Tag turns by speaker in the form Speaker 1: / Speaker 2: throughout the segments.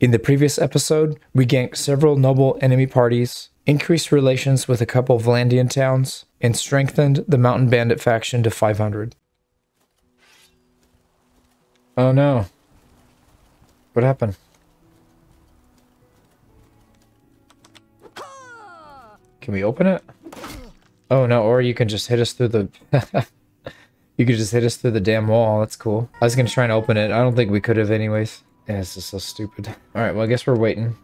Speaker 1: In the previous episode, we ganked several noble enemy parties, increased relations with a couple of Vlandian towns, and strengthened the Mountain Bandit faction to 500. Oh no. What happened? Can we open it? Oh no, or you can just hit us through the... you could just hit us through the damn wall. That's cool. I was gonna try and open it. I don't think we could have anyways. Yeah, this is so stupid. Alright, well I guess we're waiting.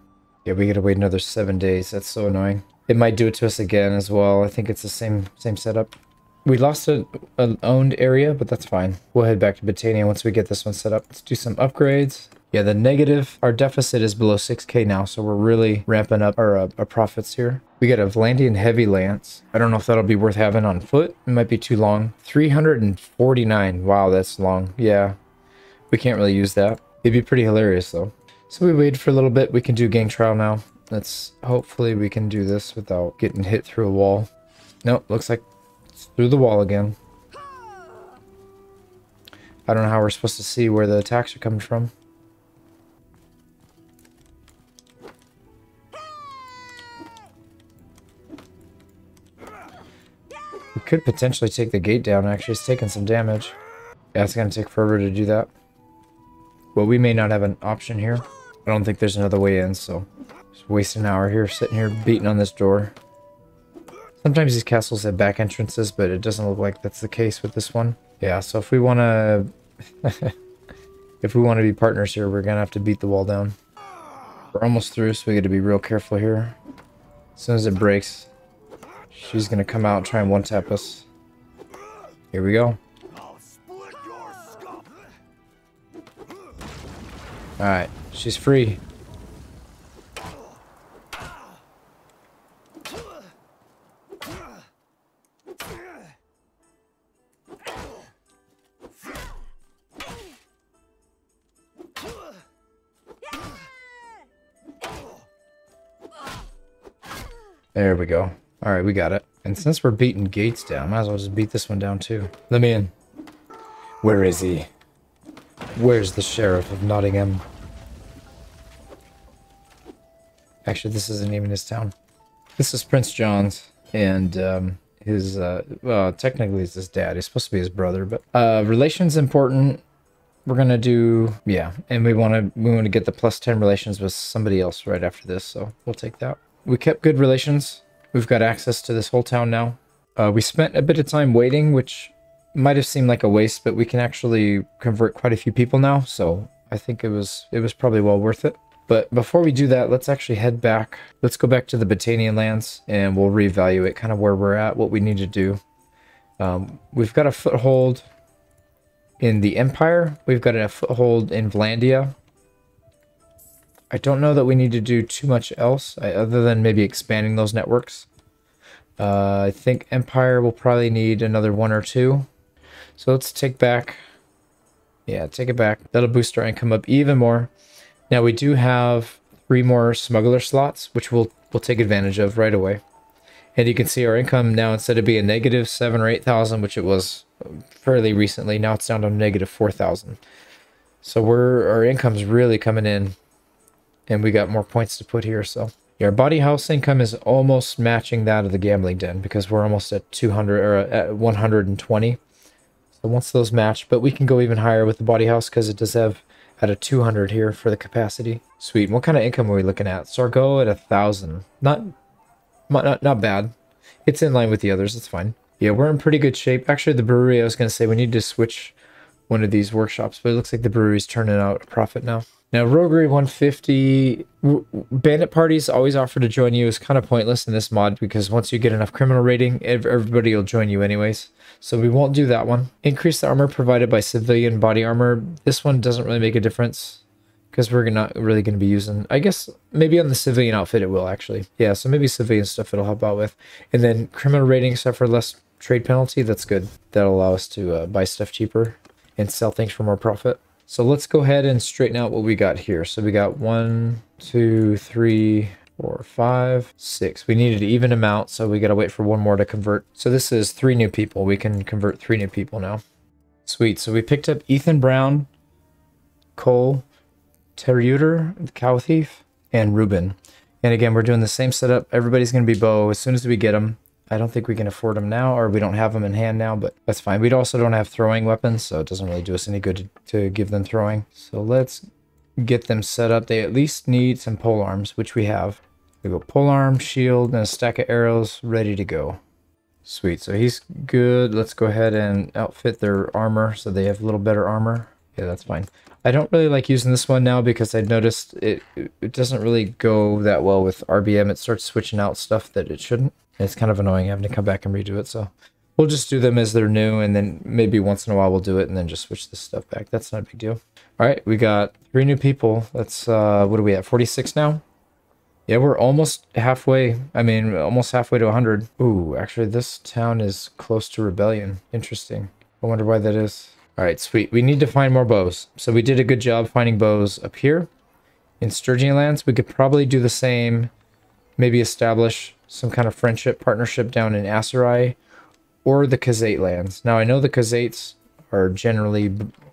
Speaker 1: Yeah, we gotta wait another seven days. That's so annoying. It might do it to us again as well. I think it's the same same setup. We lost an owned area, but that's fine. We'll head back to Battania once we get this one set up. Let's do some upgrades. Yeah, the negative, our deficit is below 6k now, so we're really ramping up our, uh, our profits here. We got a Vlandian Heavy Lance. I don't know if that'll be worth having on foot. It might be too long. 349. Wow, that's long. Yeah, we can't really use that. It'd be pretty hilarious, though. So we waited for a little bit. We can do gang trial now. Let's hopefully we can do this without getting hit through a wall. Nope, looks like it's through the wall again. I don't know how we're supposed to see where the attacks are coming from. We could potentially take the gate down, actually. It's taking some damage. Yeah, it's going to take forever to do that. Well, we may not have an option here. I don't think there's another way in, so... Just waste an hour here, sitting here, beating on this door. Sometimes these castles have back entrances, but it doesn't look like that's the case with this one. Yeah, so if we want to... if we want to be partners here, we're going to have to beat the wall down. We're almost through, so we got to be real careful here. As soon as it breaks, She's gonna come out and try and one-tap us. Here we go. Alright, she's free. There we go. Alright, we got it. And since we're beating gates down, might as well just beat this one down too. Let me in. Where is he? Where's the Sheriff of Nottingham? Actually, this isn't even his town. This is Prince John's, and um, his, uh, well, technically it's his dad. He's supposed to be his brother, but uh, relations important. We're gonna do, yeah, and we want to we want to get the plus 10 relations with somebody else right after this, so we'll take that. We kept good relations We've got access to this whole town now. Uh, we spent a bit of time waiting, which might have seemed like a waste, but we can actually convert quite a few people now, so I think it was it was probably well worth it. But before we do that, let's actually head back. Let's go back to the Battanian lands, and we'll reevaluate kind of where we're at, what we need to do. Um, we've got a foothold in the Empire. We've got a foothold in Vlandia. I don't know that we need to do too much else other than maybe expanding those networks. Uh, I think Empire will probably need another one or two. So let's take back. Yeah, take it back. That'll boost our income up even more. Now we do have three more smuggler slots, which we'll we'll take advantage of right away. And you can see our income now instead of being negative seven or eight thousand, which it was fairly recently, now it's down to negative four thousand. So we're our income's really coming in and we got more points to put here. So yeah, our body house income is almost matching that of the gambling den because we're almost at 200 or at 120. So once those match, but we can go even higher with the body house because it does have at a 200 here for the capacity. Sweet. what kind of income are we looking at? Sargot at a thousand. Not, not, not bad. It's in line with the others. It's fine. Yeah, we're in pretty good shape. Actually, the brewery, I was going to say we need to switch one of these workshops, but it looks like the brewery's turning out a profit now. Now, Roguery 150, bandit parties always offer to join you is kind of pointless in this mod because once you get enough criminal rating, everybody will join you anyways. So we won't do that one. Increase the armor provided by civilian body armor. This one doesn't really make a difference because we're not really going to be using, I guess maybe on the civilian outfit it will actually. Yeah, so maybe civilian stuff it'll help out with. And then criminal rating for less trade penalty, that's good. That'll allow us to uh, buy stuff cheaper and sell things for more profit. So let's go ahead and straighten out what we got here. So we got one, two, three, four, five, six. We needed an even amount, so we got to wait for one more to convert. So this is three new people. We can convert three new people now. Sweet. So we picked up Ethan Brown, Cole, Teruter, the cow thief, and Ruben. And again, we're doing the same setup. Everybody's going to be bow as soon as we get them. I don't think we can afford them now, or we don't have them in hand now, but that's fine. We also don't have throwing weapons, so it doesn't really do us any good to, to give them throwing. So let's get them set up. They at least need some pole arms, which we have. We go pole arm, shield, and a stack of arrows ready to go. Sweet, so he's good. Let's go ahead and outfit their armor so they have a little better armor. Yeah, that's fine. I don't really like using this one now because I noticed it it doesn't really go that well with RBM. It starts switching out stuff that it shouldn't. It's kind of annoying having to come back and redo it. So we'll just do them as they're new and then maybe once in a while we'll do it and then just switch this stuff back. That's not a big deal. All right, we got three new people. That's, uh, what are we at, 46 now? Yeah, we're almost halfway. I mean, almost halfway to 100. Ooh, actually, this town is close to rebellion. Interesting. I wonder why that is. All right, sweet. We need to find more bows. So we did a good job finding bows up here in Sturgian lands. We could probably do the same, maybe establish some kind of friendship partnership down in Aserai or the Khuzait lands. Now, I know the Khuzaits are generally,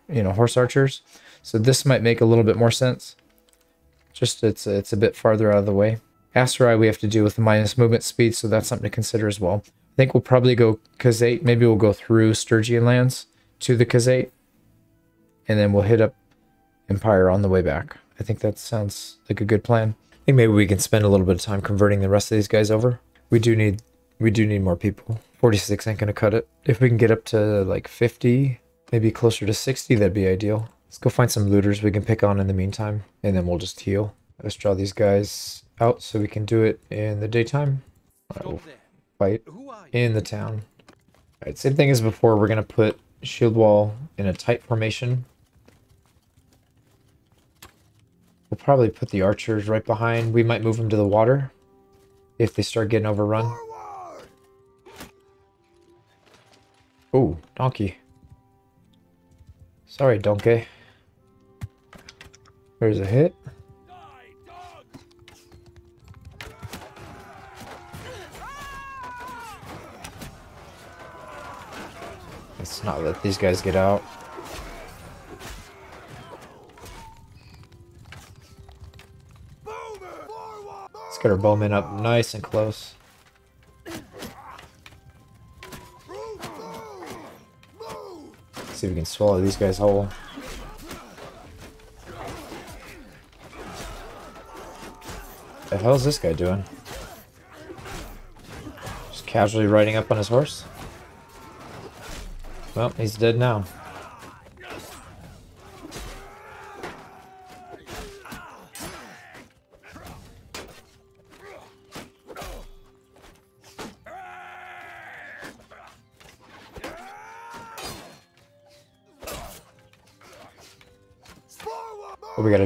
Speaker 1: you know, horse archers, so this might make a little bit more sense. Just it's, it's a bit farther out of the way. Aserai we have to do with the minus movement speed, so that's something to consider as well. I think we'll probably go Khuzait. Maybe we'll go through Sturgian lands to the Khuzait, and then we'll hit up Empire on the way back. I think that sounds like a good plan. I think maybe we can spend a little bit of time converting the rest of these guys over. We do need we do need more people. 46 ain't gonna cut it. If we can get up to like 50, maybe closer to 60, that'd be ideal. Let's go find some looters we can pick on in the meantime, and then we'll just heal. Let's draw these guys out so we can do it in the daytime. Right, we'll fight in the town. Alright, same thing as before. We're gonna put shield wall in a tight formation. We'll probably put the archers right behind. We might move them to the water if they start getting overrun. Oh, donkey. Sorry, donkey. There's a hit. Let's not let these guys get out. Get our bowmen up nice and close. see if we can swallow these guys whole. The hell's this guy doing? Just casually riding up on his horse? Well, he's dead now.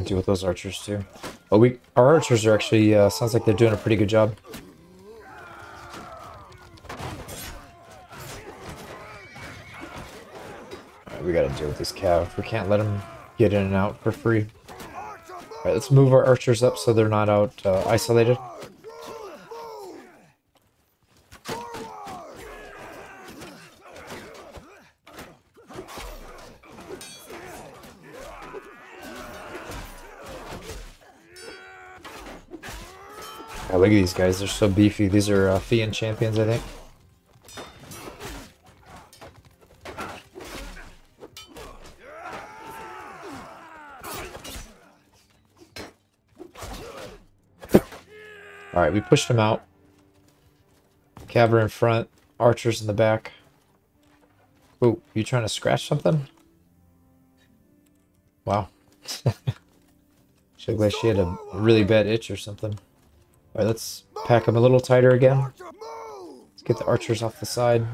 Speaker 1: Do with those archers too. Oh, we our archers are actually uh, sounds like they're doing a pretty good job. Right, we gotta deal with these calves. We can't let them get in and out for free. Alright, let's move our archers up so they're not out uh, isolated. Oh, look at these guys. They're so beefy. These are uh, Fian champions, I think. Alright, we pushed them out. Cavalry in front, archers in the back. Oh, you trying to scratch something? Wow. she looked like she had a really bad itch or something. Alright, let's pack them a little tighter again. Let's get the archers off the side.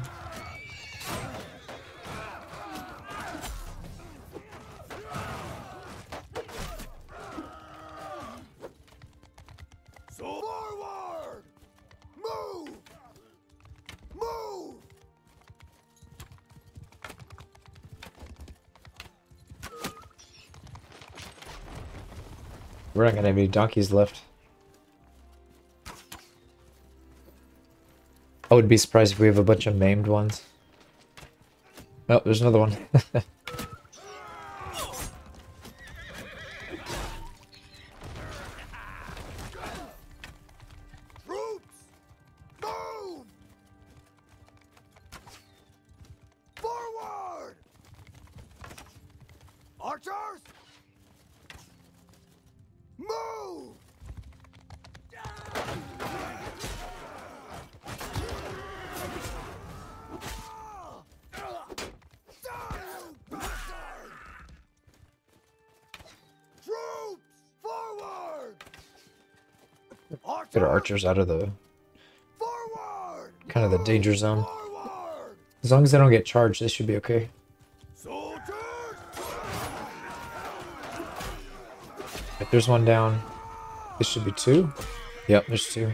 Speaker 1: We're not gonna have any donkeys left. I would be surprised if we have a bunch of maimed ones. Oh, there's another one. Get our archers out of the
Speaker 2: Forward!
Speaker 1: kind of the danger zone.
Speaker 2: Forward!
Speaker 1: As long as they don't get charged, they should be okay.
Speaker 2: Soldiers!
Speaker 1: If there's one down, this should be two. Yep, there's two.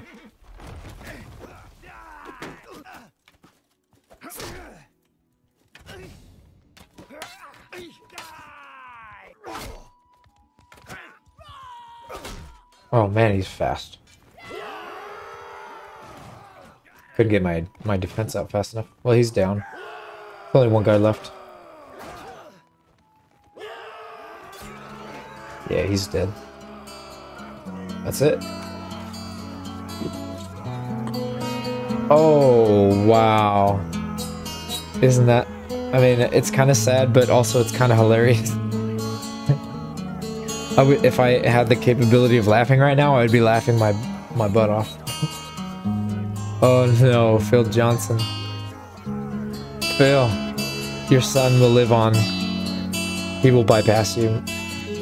Speaker 1: Oh man, he's fast. Couldn't get my my defense out fast enough. Well, he's down. Only one guy left. Yeah, he's dead. That's it. Oh, wow. Isn't that... I mean, it's kind of sad, but also it's kind of hilarious. If I had the capability of laughing right now, I would be laughing my, my butt off. Oh no, Phil Johnson. Phil, your son will live on. He will bypass you.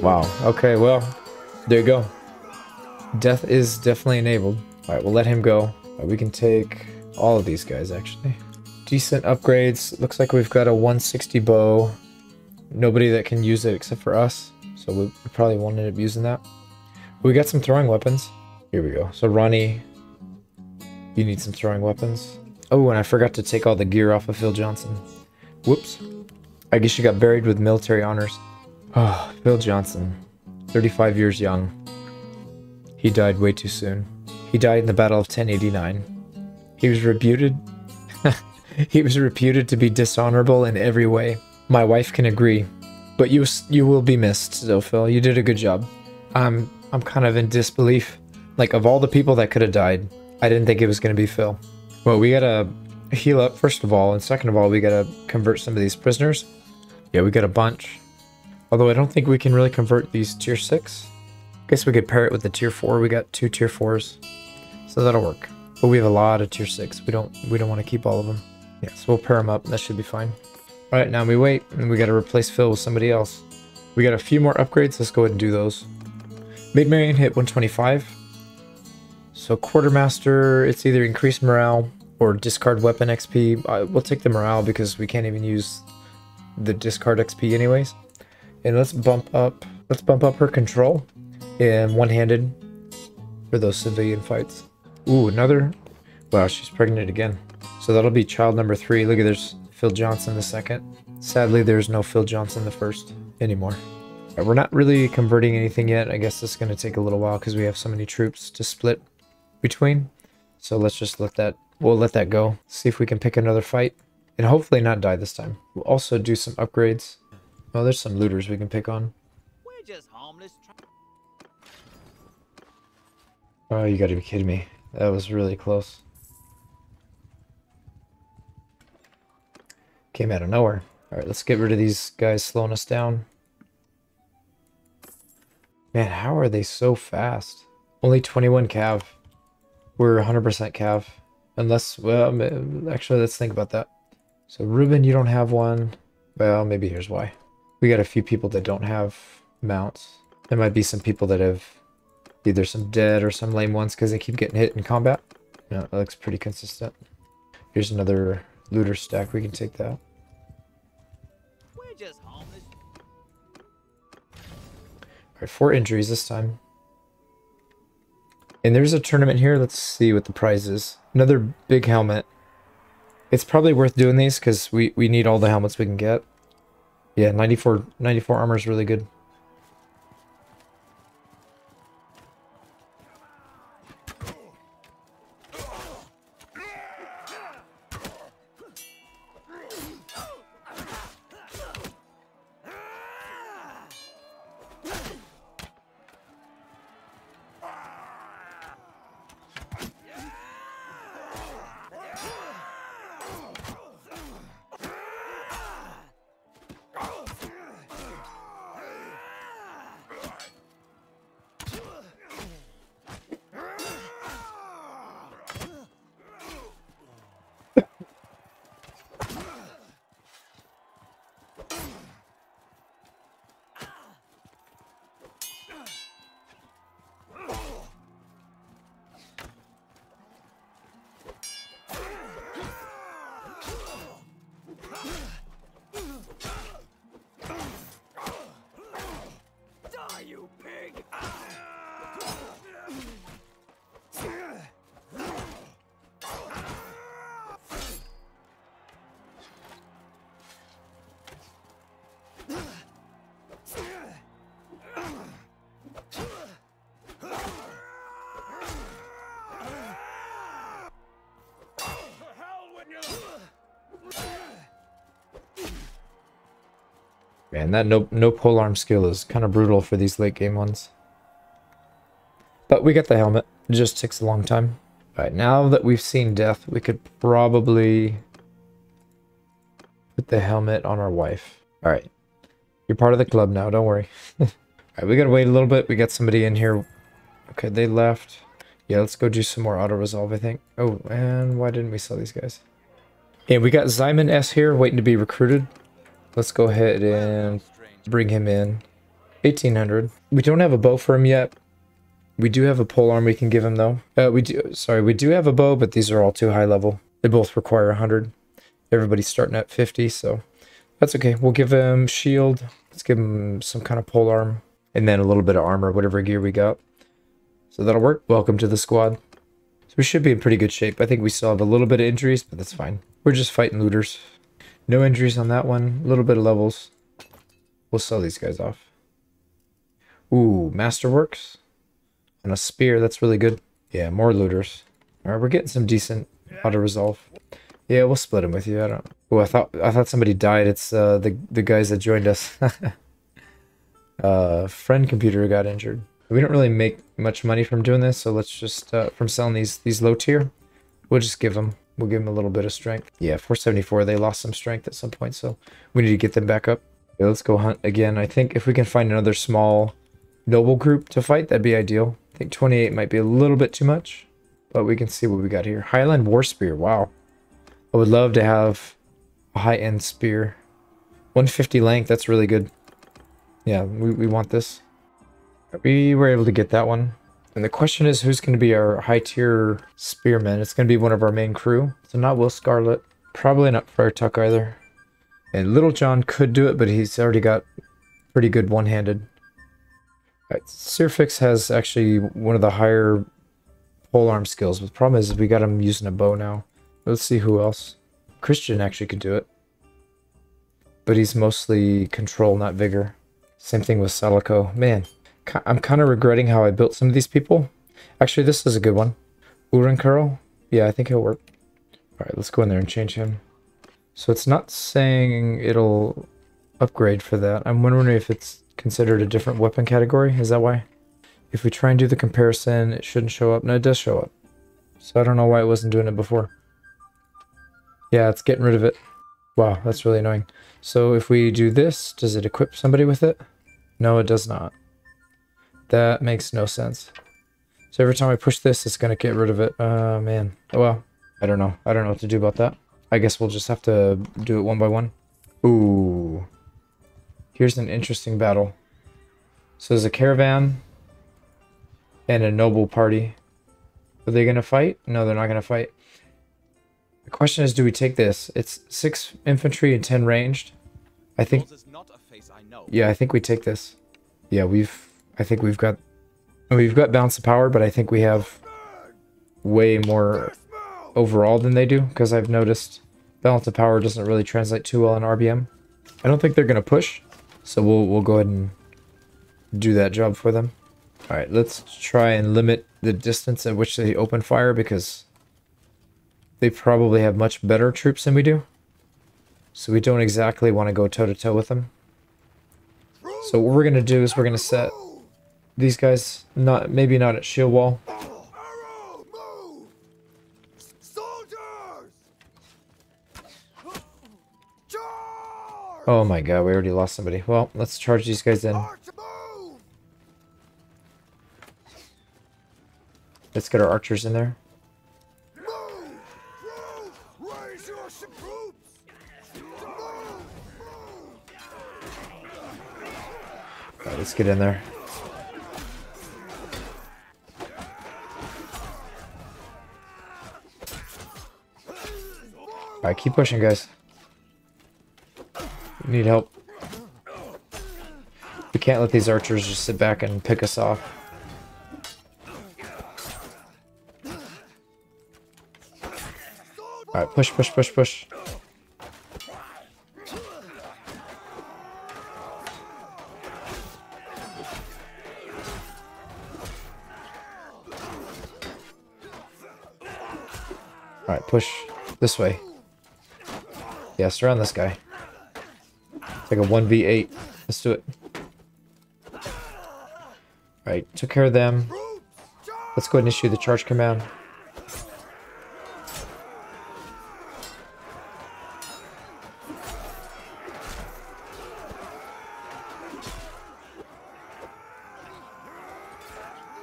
Speaker 1: Wow. Okay, well, there you go. Death is definitely enabled. Alright, we'll let him go. Alright, we can take all of these guys, actually. Decent upgrades. Looks like we've got a 160 bow. Nobody that can use it except for us. So we probably won't end up using that. We got some throwing weapons. Here we go. So Ronnie, you need some throwing weapons. Oh, and I forgot to take all the gear off of Phil Johnson. Whoops. I guess you got buried with military honors. Oh, Phil Johnson, 35 years young. He died way too soon. He died in the Battle of 1089. He was reputed he was reputed to be dishonorable in every way. My wife can agree. But you you will be missed, still, Phil. You did a good job. I'm I'm kind of in disbelief. Like of all the people that could have died, I didn't think it was gonna be Phil. Well, we gotta heal up first of all, and second of all, we gotta convert some of these prisoners. Yeah, we got a bunch. Although I don't think we can really convert these tier six. Guess we could pair it with the tier four. We got two tier fours, so that'll work. But we have a lot of tier six. We don't we don't want to keep all of them. Yeah, so we'll pair them up. That should be fine. All right, now we wait, and we got to replace Phil with somebody else. We got a few more upgrades. Let's go ahead and do those. Maid Marian hit 125. So quartermaster, it's either increased morale or discard weapon XP. Uh, we'll take the morale because we can't even use the discard XP anyways. And let's bump up. Let's bump up her control and one-handed for those civilian fights. Ooh, another. Wow, she's pregnant again. So that'll be child number three. Look at there's Phil Johnson the second. Sadly, there's no Phil Johnson the first anymore. Right, we're not really converting anything yet. I guess this is going to take a little while because we have so many troops to split between. So let's just let that, we'll let that go. See if we can pick another fight and hopefully not die this time. We'll also do some upgrades. Oh, there's some looters we can pick on.
Speaker 3: We're just harmless.
Speaker 1: Oh, you gotta be kidding me. That was really close. Came out of nowhere. Alright, let's get rid of these guys slowing us down. Man, how are they so fast? Only 21 cav. We're 100% cav. Unless, well, actually, let's think about that. So, Ruben, you don't have one. Well, maybe here's why. We got a few people that don't have mounts. There might be some people that have either some dead or some lame ones because they keep getting hit in combat. That looks pretty consistent. Here's another looter stack. We can take that.
Speaker 3: We're just harmless.
Speaker 1: Alright, four injuries this time. And there's a tournament here. Let's see what the prize is. Another big helmet. It's probably worth doing these because we, we need all the helmets we can get. Yeah, 94, 94 armor is really good. Man, that no no polearm skill is kind of brutal for these late game ones. But we got the helmet. It just takes a long time. Alright, now that we've seen death, we could probably put the helmet on our wife. Alright. You're part of the club now, don't worry. Alright, we gotta wait a little bit. We got somebody in here. Okay, they left. Yeah, let's go do some more auto-resolve, I think. Oh, and why didn't we sell these guys? And we got Zyman S here waiting to be recruited. Let's go ahead and bring him in. 1800. We don't have a bow for him yet. We do have a pole arm we can give him though. Uh, we do, sorry, we do have a bow, but these are all too high level. They both require 100. Everybody's starting at 50, so that's okay. We'll give him shield. Let's give him some kind of pole arm and then a little bit of armor, whatever gear we got. So that'll work. Welcome to the squad. So we should be in pretty good shape. I think we still have a little bit of injuries, but that's fine. We're just fighting looters. No injuries on that one. A little bit of levels. We'll sell these guys off. Ooh, Masterworks. And a spear, that's really good. Yeah, more looters. Alright, we're getting some decent auto-resolve. Yeah, we'll split them with you. I don't... Oh, I thought I thought somebody died. It's uh, the, the guys that joined us. uh, friend computer got injured. We don't really make much money from doing this, so let's just, uh, from selling these, these low tier, we'll just give them, we'll give them a little bit of strength. Yeah, 474, they lost some strength at some point, so we need to get them back up. Yeah, let's go hunt again. I think if we can find another small noble group to fight, that'd be ideal. I think 28 might be a little bit too much, but we can see what we got here. Highland War Spear, wow. I would love to have a high-end spear. 150 length, that's really good. Yeah, we, we want this. We were able to get that one. And the question is who's going to be our high tier spearman? It's going to be one of our main crew. So not Will Scarlet. Probably not Friar Tuck either. And Little John could do it, but he's already got pretty good one-handed. Uh, right, Sirfix has actually one of the higher polearm skills. But the problem is we got him using a bow now. Let's see who else. Christian actually could do it. But he's mostly control, not vigor. Same thing with Salico. Man, I'm kind of regretting how I built some of these people. Actually, this is a good one. Urankuro. Yeah, I think he'll work. Alright, let's go in there and change him. So it's not saying it'll upgrade for that. I'm wondering if it's considered a different weapon category. Is that why? If we try and do the comparison, it shouldn't show up. No, it does show up. So I don't know why it wasn't doing it before. Yeah, it's getting rid of it. Wow, that's really annoying. So if we do this, does it equip somebody with it? No, it does not. That makes no sense. So every time I push this, it's going to get rid of it. Uh, man. Oh, well, I don't know. I don't know what to do about that. I guess we'll just have to do it one by one. Ooh. Here's an interesting battle. So there's a caravan and a noble party. Are they going to fight? No, they're not going to fight. The question is, do we take this? It's 6 infantry and 10 ranged. I think... Yeah, I think we take this. Yeah, we've I think we've got we've got balance of power, but I think we have way more overall than they do because I've noticed balance of power doesn't really translate too well in RBM. I don't think they're gonna push, so we'll we'll go ahead and do that job for them. All right, let's try and limit the distance at which they open fire because they probably have much better troops than we do. So we don't exactly want to go toe to toe with them. So what we're gonna do is we're gonna set these guys not maybe not at shield wall. Oh my god, we already lost somebody. Well, let's charge these guys in. Let's get our archers in there. Alright, let's get in there. Keep pushing, guys. We need help. We can't let these archers just sit back and pick us off. Alright, push, push, push, push. Alright, push this way. Yeah, surround this guy. It's like a 1v8. Let's do it. Alright, took care of them. Let's go ahead and issue the charge command.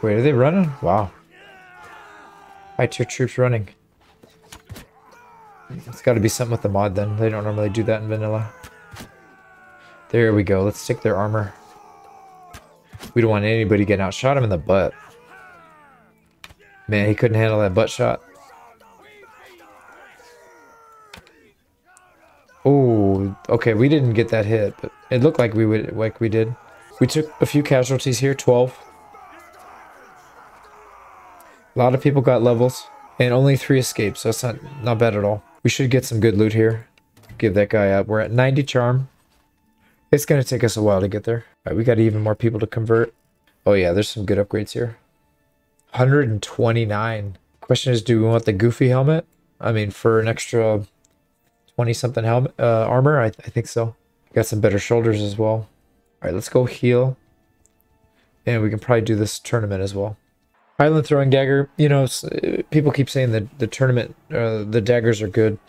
Speaker 1: Wait, are they running? Wow. High tier troops running. Got to be something with the mod then. They don't normally do that in vanilla. There we go. Let's take their armor. We don't want anybody getting out. Shot him in the butt. Man, he couldn't handle that butt shot. Oh, okay. We didn't get that hit, but it looked like we would, like we did. We took a few casualties here, 12. A lot of people got levels, and only three escaped, so that's not, not bad at all. We should get some good loot here. Give that guy up. We're at 90 charm. It's going to take us a while to get there. All right, we got even more people to convert. Oh yeah, there's some good upgrades here. 129. Question is, do we want the goofy helmet? I mean, for an extra 20 something helmet uh, armor, I, I think so. Got some better shoulders as well. All right, let's go heal. And we can probably do this tournament as well. Highland throwing dagger. You know, people keep saying that the tournament, uh, the daggers are good.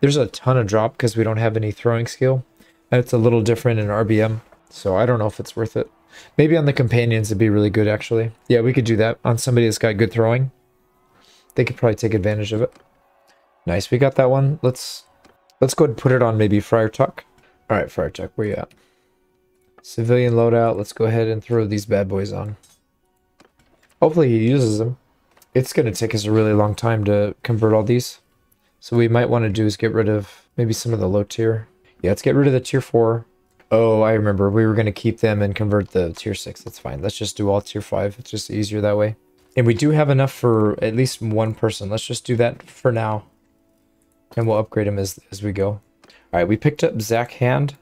Speaker 1: There's a ton of drop because we don't have any throwing skill. It's a little different in RBM. So I don't know if it's worth it. Maybe on the companions it'd be really good actually. Yeah, we could do that on somebody that's got good throwing. They could probably take advantage of it. Nice, we got that one. Let's let's go ahead and put it on maybe Friar Tuck. Alright, Friar Tuck, where you at? Civilian loadout. Let's go ahead and throw these bad boys on. Hopefully he uses them. It's going to take us a really long time to convert all these. So we might want to do is get rid of maybe some of the low tier. Yeah, let's get rid of the tier 4. Oh, I remember. We were going to keep them and convert the tier 6. That's fine. Let's just do all tier 5. It's just easier that way. And we do have enough for at least one person. Let's just do that for now. And we'll upgrade him as, as we go. All right, we picked up Zach Hand.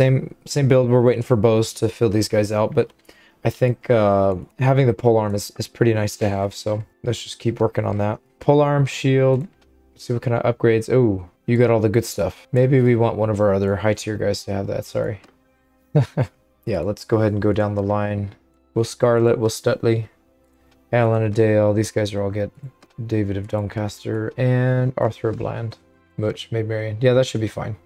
Speaker 1: Same same build. We're waiting for bows to fill these guys out. But I think uh, having the pole arm is, is pretty nice to have, so let's just keep working on that. Pole arm, shield, see what kind of upgrades. Oh, you got all the good stuff. Maybe we want one of our other high tier guys to have that, sorry. yeah, let's go ahead and go down the line. Will Scarlet, Will Stutley, Alan Adale, these guys are all get David of Doncaster, and Arthur Bland. Much, Maid Marian. Yeah, that should be fine.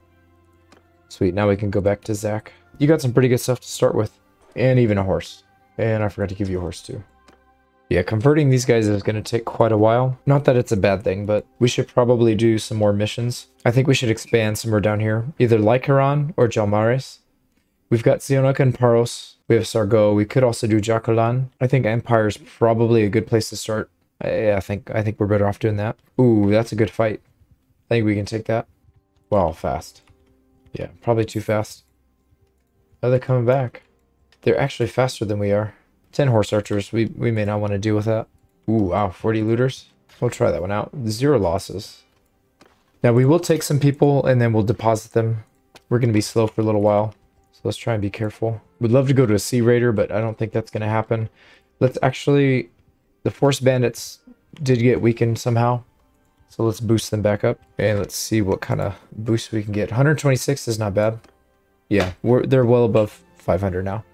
Speaker 1: Sweet, now we can go back to Zach. You got some pretty good stuff to start with. And even a horse. And I forgot to give you a horse too. Yeah, converting these guys is going to take quite a while. Not that it's a bad thing, but we should probably do some more missions. I think we should expand somewhere down here. Either Lycaron or Jalmarys. We've got Sionoka and Paros. We have Sargot. We could also do Jacalan. I think Empire is probably a good place to start. Yeah, I think I think we're better off doing that. Ooh, that's a good fight. I think we can take that. Well, fast. Yeah, probably too fast. Oh, they're coming back. They're actually faster than we are. 10 horse archers. We, we may not want to deal with that. Ooh, wow. 40 looters. We'll try that one out. Zero losses. Now, we will take some people and then we'll deposit them. We're going to be slow for a little while. So let's try and be careful. We'd love to go to a Sea Raider, but I don't think that's going to happen. Let's actually... The Forest Bandits did get weakened somehow. So let's boost them back up. And let's see what kind of boost we can get. 126 is not bad. Yeah, we're, they're well above 500 now.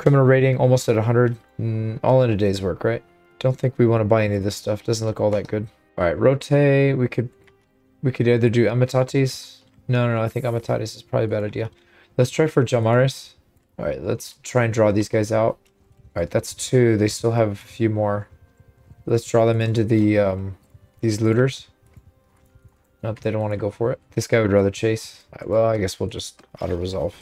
Speaker 1: Criminal rating almost at 100. Mm, all in a day's work, right? Don't think we want to buy any of this stuff. Doesn't look all that good. All right, rotate. We could we could either do Amitatys. No, no, no. I think Amitatys is probably a bad idea. Let's try for Jamaris. All right, let's try and draw these guys out. All right, that's two. They still have a few more. Let's draw them into the um, these looters. Nope, they don't want to go for it. This guy would rather chase. Right, well, I guess we'll just auto-resolve.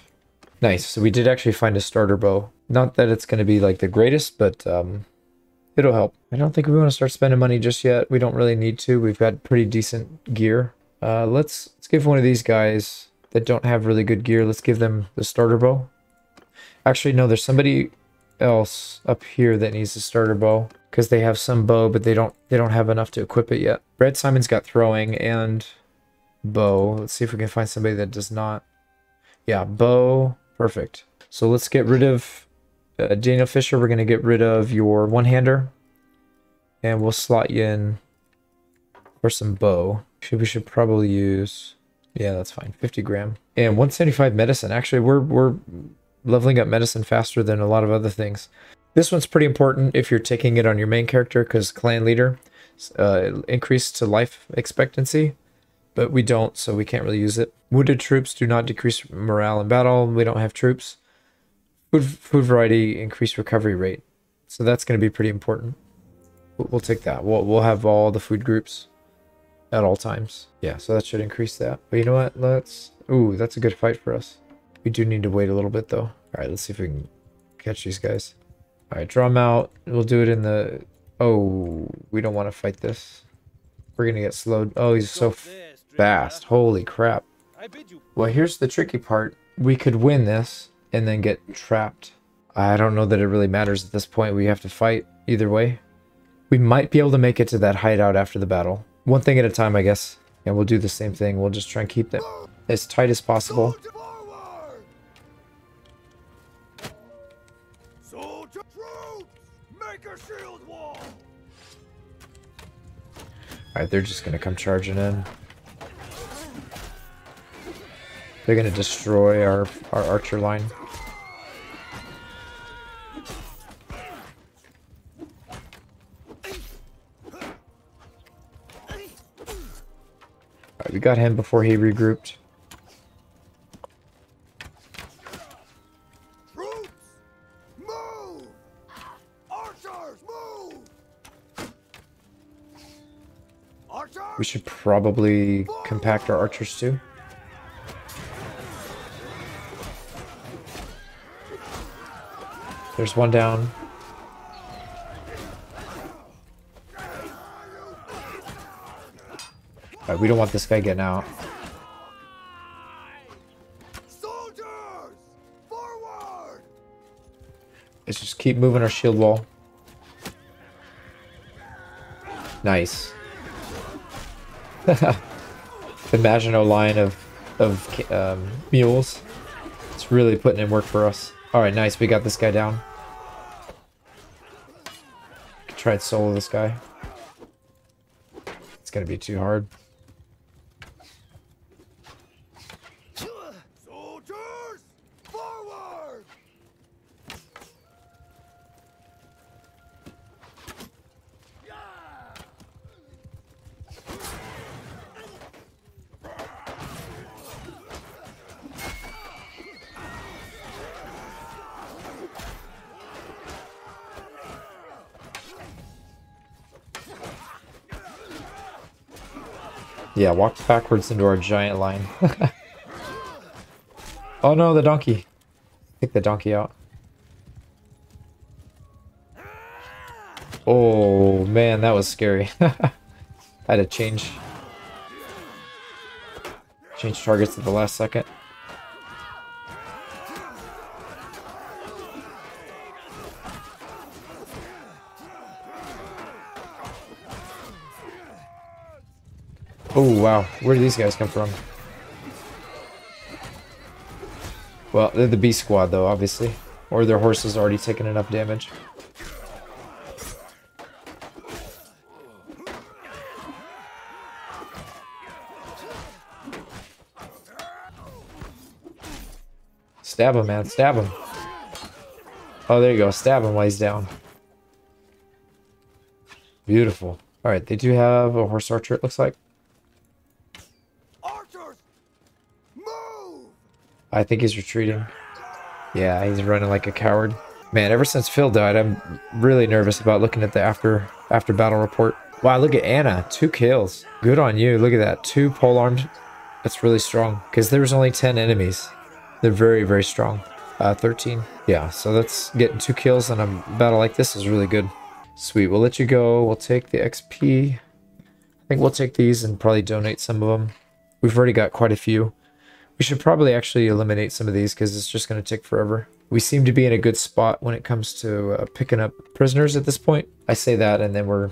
Speaker 1: Nice. So we did actually find a starter bow. Not that it's going to be like the greatest, but um, it'll help. I don't think we want to start spending money just yet. We don't really need to. We've got pretty decent gear. Uh, let's let's give one of these guys that don't have really good gear. Let's give them the starter bow. Actually, no. There's somebody else up here that needs a starter bow because they have some bow, but they don't they don't have enough to equip it yet. Red Simon's got throwing and bow. Let's see if we can find somebody that does not. Yeah, bow. Perfect. So let's get rid of uh, Daniel Fisher, we're going to get rid of your one-hander. And we'll slot you in for some bow. Should, we should probably use... Yeah, that's fine. 50 gram. And 175 medicine. Actually, we're we're leveling up medicine faster than a lot of other things. This one's pretty important if you're taking it on your main character because clan leader uh, increase to life expectancy, but we don't, so we can't really use it. Wounded troops do not decrease morale in battle. We don't have troops. Food, food variety, increased recovery rate. So that's going to be pretty important. We'll, take that. We'll, we'll have all the food groups at all times. Yeah, so that should increase that. But you know what? Let's... Ooh, that's a good fight for us. We do need to wait a little bit, though. All right, let's see if we can catch these guys. All right, draw them out. We'll do it in the... Oh, we don't want to fight this. We're going to get slowed. Oh, he's so fast. Holy crap.
Speaker 3: I bid you
Speaker 1: Well, here's the tricky part. We could win this and then get trapped. I don't know that it really matters at this point. We have to fight either way. We might be able to make it to that hideout after the battle. One thing at a time, I guess. And we'll do the same thing. We'll just try and keep them as tight as possible.
Speaker 2: Soldier forward! Soldier troops! Make a shield wall!
Speaker 1: Alright, they're just gonna come charging in. They're gonna destroy our, our archer line. Alright, we got him before he regrouped.
Speaker 2: Troops! Move! Archers, move! Archers!
Speaker 1: We should probably compact our archers too. There's one down. Alright, we don't want this guy getting out.
Speaker 2: Soldiers! Forward!
Speaker 1: Let's just keep moving our shield wall. Nice. the Maginot line of of um, mules. It's really putting in work for us. All right, nice. We got this guy down. Try and solo this guy. It's gonna be too hard.
Speaker 2: Soldiers! Forward!
Speaker 1: Yeah, walked backwards into our giant line. oh no, the donkey. Take the donkey out. Oh man, that was scary. I had to change change targets at the last second. Oh wow, where do these guys come from? Well, they're the B squad though, obviously. Or their horses already taken enough damage. Stab him, man. Stab him. Oh, there you go. Stab him while he's down. Beautiful. Alright, they do have a horse archer, it looks like.
Speaker 2: Archers! Move!
Speaker 1: I think he's retreating. Yeah, he's running like a coward. Man, ever since Phil died, I'm really nervous about looking at the after after battle report. Wow, look at Anna, two kills. Good on you. Look at that, two pole arms. That's really strong because there was only 10 enemies. They're very, very strong. Uh, 13. Yeah, so that's getting two kills in a battle like this is really good. Sweet, we'll let you go. We'll take the XP. I think we'll take these and probably donate some of them. We've already got quite a few. We should probably actually eliminate some of these because it's just going to take forever. We seem to be in a good spot when it comes to uh, picking up prisoners at this point. I say that and then we're